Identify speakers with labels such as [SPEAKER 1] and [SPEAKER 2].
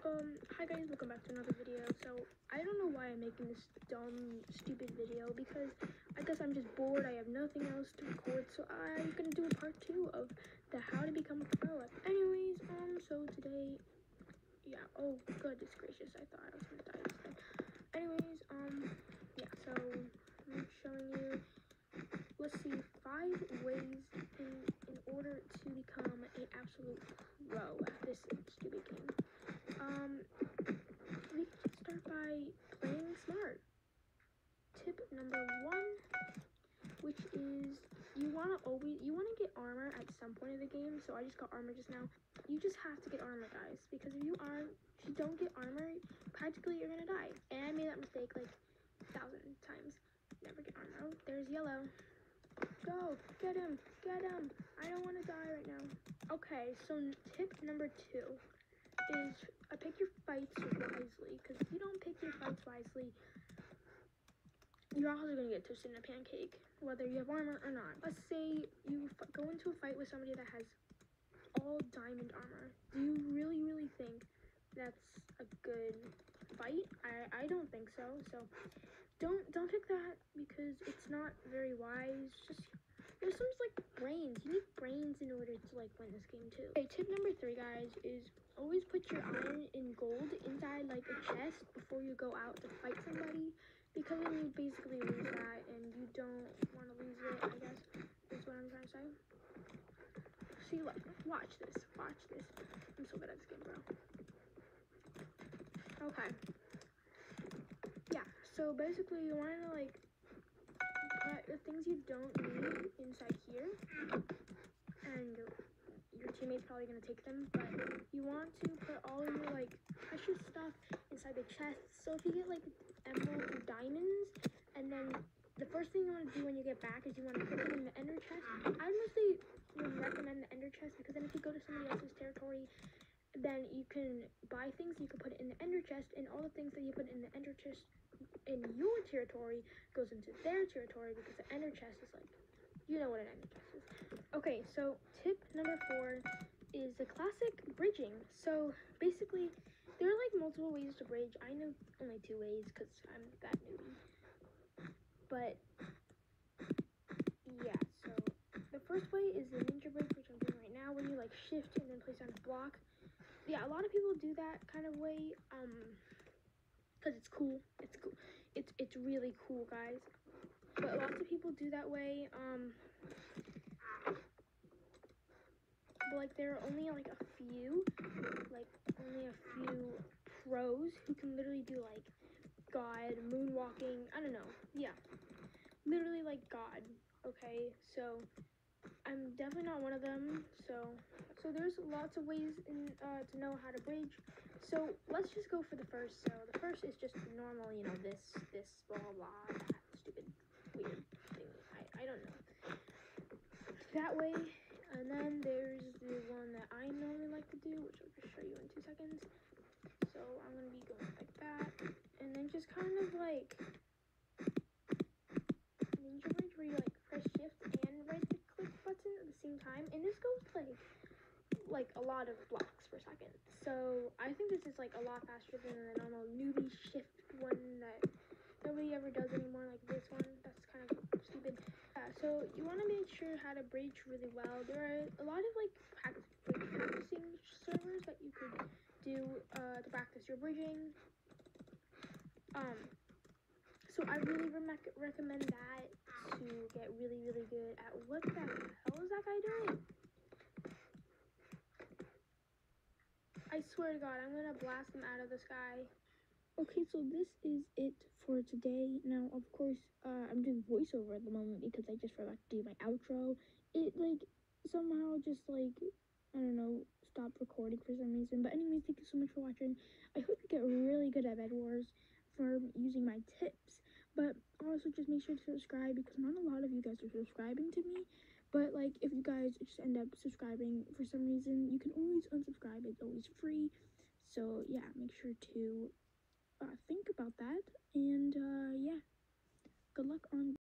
[SPEAKER 1] Um, hi guys, welcome back to another video. So, I don't know why I'm making this dumb, stupid video because I guess I'm just bored. I have nothing else to record, so I'm gonna do a part two of the how to become a pro. Anyways, um, so today, yeah, oh, goodness gracious, I thought I was gonna die. Anyways, um, yeah, so I'm showing you, let's see, five ways in, in order to become an absolute pro at this stupid game. Um, we can start by playing smart. Tip number one, which is you want to always you want to get armor at some point of the game. So I just got armor just now. You just have to get armor, guys, because if you aren't, if you don't get armor, practically you're gonna die. And I made that mistake like a thousand times. Never get armor. Oh, there's yellow. Go, get him, get him. I don't want to die right now. Okay, so tip number two is uh, pick your fights wisely. Because if you don't pick your fights wisely, you're also to get toasted in a pancake, whether you have armor or not. Let's say you go into a fight with somebody that has all diamond armor. Do you really, really think that's a good fight? I, I don't think so. So don't don't pick that because it's not very wise. Just there's some like brains. You need brains in order to like win this game too. Okay, tip number three, guys, is always put your iron in gold inside like a chest before you go out to fight somebody because then you basically lose that and you don't want to lose it, I guess, is what I'm trying to say. See, like, watch this, watch this. I'm so good at this game, bro. Okay. Yeah, so basically you want to like put the things you don't need inside here and your, your teammate's probably going to take them but you want to put all your like precious stuff inside the chest so if you get like emeralds or diamonds and then the first thing you want to do when you get back is you want to put it in the ender chest. I mostly would recommend the ender chest because then if you go to somebody else's territory then you can buy things you can put it in the ender chest and all the things that you put in the ender chest in your territory goes into their territory because the ender chest is like you know what an ender chest is. Okay so tip number four is the classic bridging. So basically there are like multiple ways to bridge i know only two ways because i'm that newbie but yeah so the first way is the ninja bridge which i'm doing right now when you like shift and then place on a block yeah, a lot of people do that kind of way, um, because it's cool. It's cool. It's it's really cool, guys. But lots of people do that way. Um, but like there are only like a few, like only a few pros who can literally do like God moonwalking. I don't know. Yeah, literally like God. Okay, so I'm definitely not one of them. So, so there's lots of ways in, uh, to know how to bridge. So let's just go for the first. So the first is just normal, you know, this, this, blah, blah, that stupid, weird thing. I, I don't know. That way, and then there's the one that I normally like to do, which I'll just show seconds. So I'm gonna be going like that, and then just kind of like ninja bridge where you like press shift and right click button at the same time. And this goes like like a lot of blocks per second. So i think this is like a lot faster than the normal newbie shift one that nobody ever does anymore like this one. That's kind of stupid. Yeah so you want to make sure how to bridge really well. There are a lot of like practice, practicing servers that you could do uh, to practice your bridging um so I really re recommend that to get really, really good at what the hell is that guy doing? I swear to God, I'm gonna blast him out of the sky. Okay, so this is it for today. Now, of course, uh, I'm doing voiceover at the moment because I just forgot to do my outro. It, like, somehow just, like, I don't know, stopped recording for some reason. But anyways, thank you so much for watching. I hope you get really good at Bed Wars for using my tips. But also just make sure to subscribe because not a lot of you guys are subscribing to me. But like if you guys just end up subscribing for some reason, you can always unsubscribe. It's always free. So yeah, make sure to uh, think about that. And uh, yeah, good luck on